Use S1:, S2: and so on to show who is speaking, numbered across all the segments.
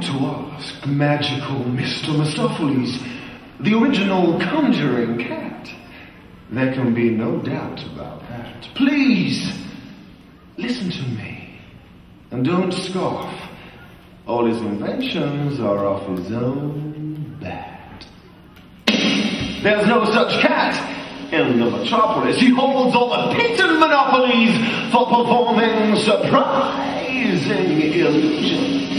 S1: to ask magical Mr. Mistoffelees, the original conjuring cat. There can be no doubt about that. Please, listen to me, and don't scoff. All his inventions are off his own bat. There's no such cat! in the metropolis. He holds all the patent monopolies for performing surprising illusions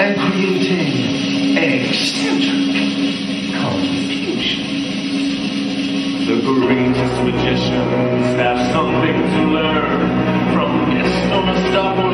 S1: and creating eccentric confusion. The greatest magicians have something to learn from this non-stop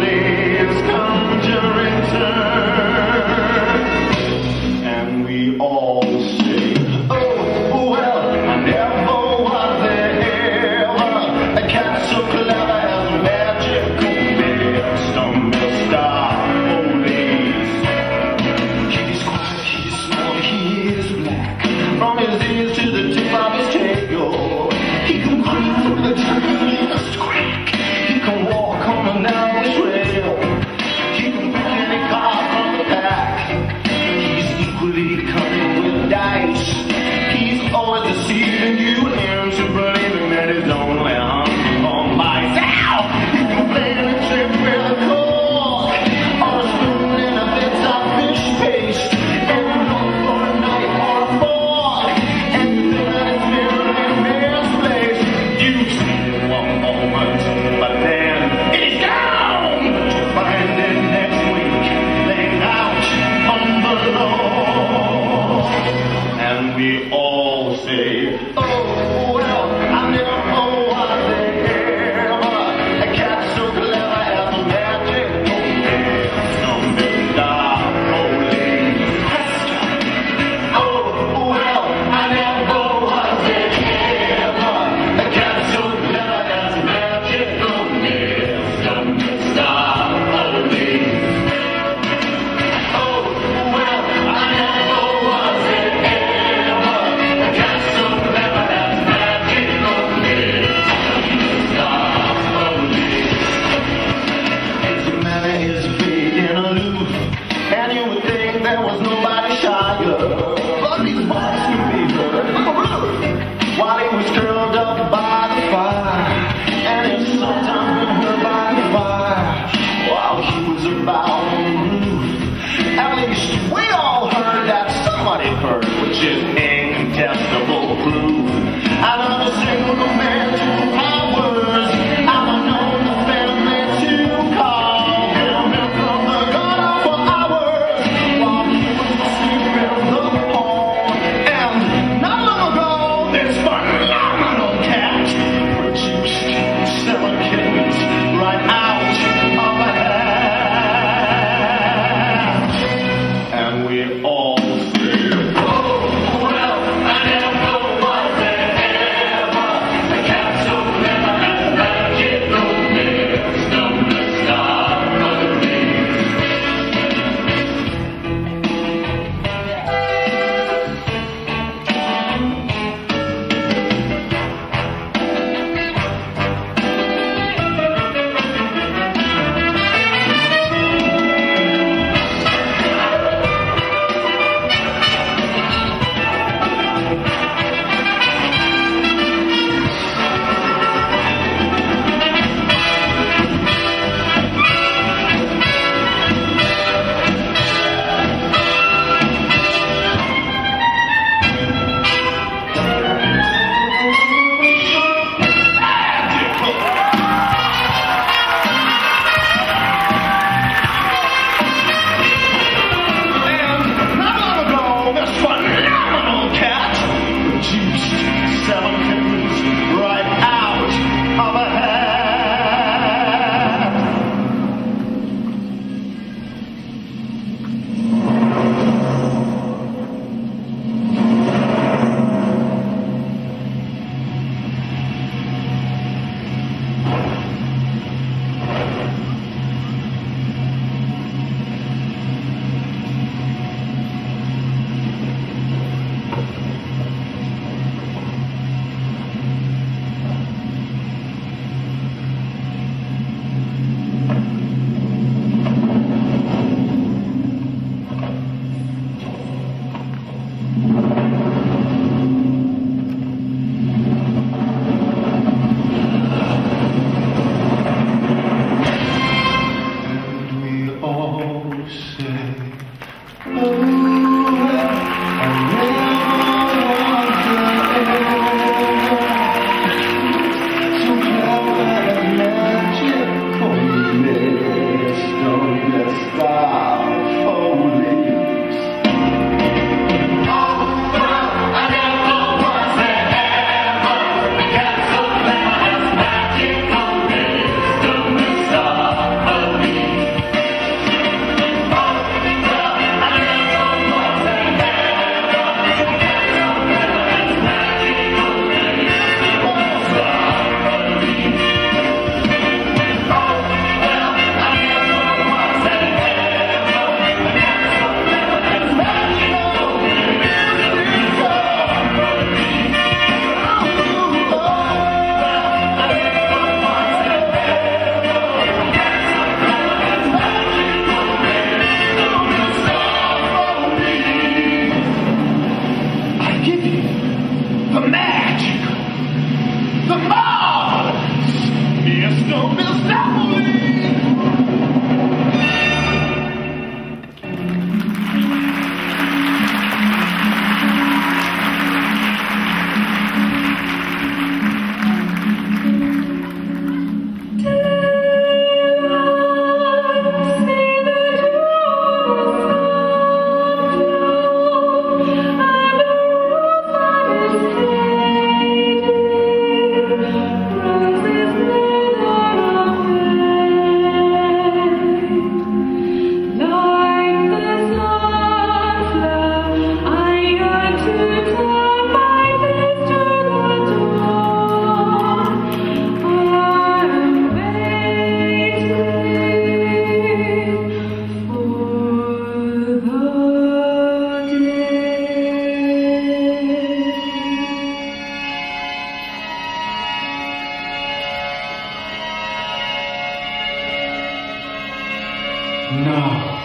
S1: Now,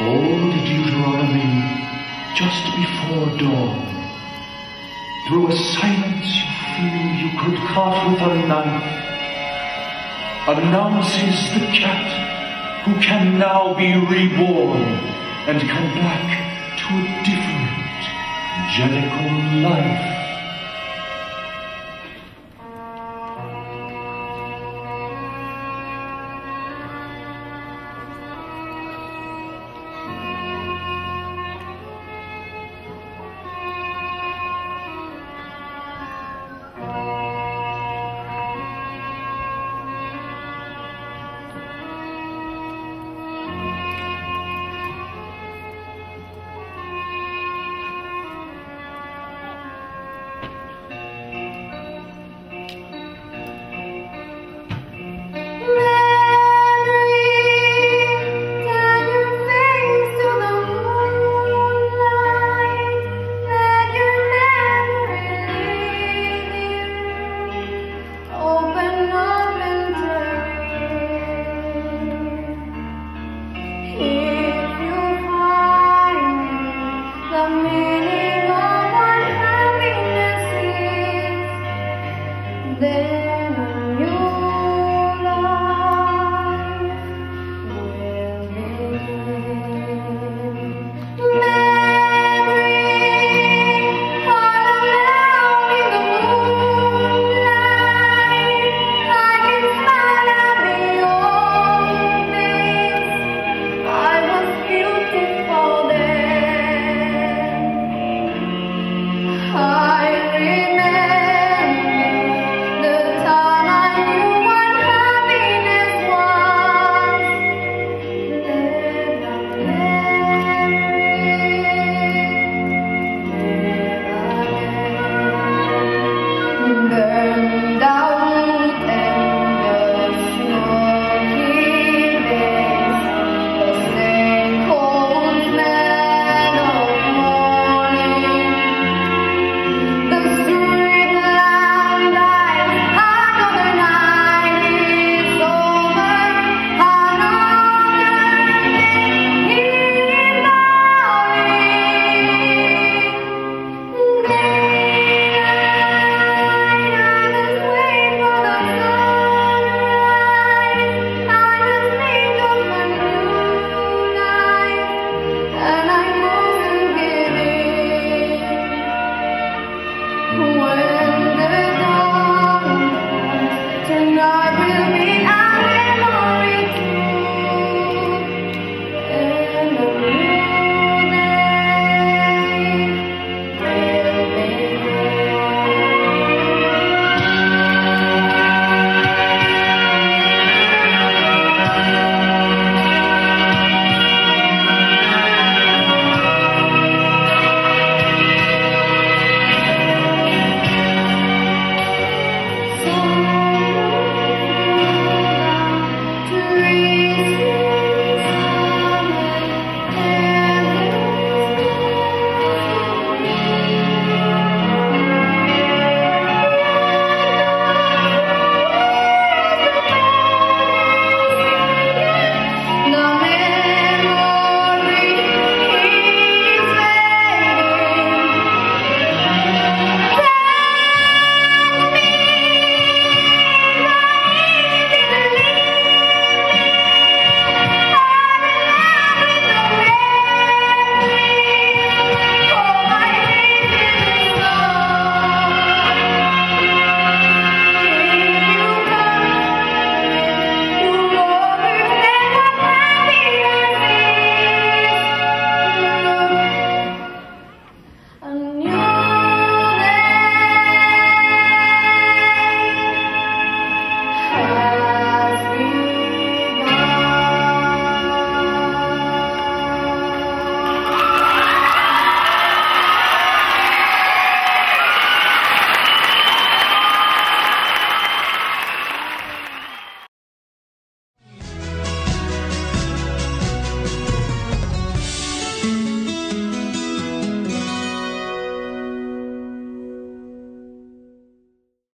S1: old Deuteronomy,
S2: just before dawn, through a silence you feel you could cut with a knife, announces the cat who can now be reborn and come back to a different, angelical life.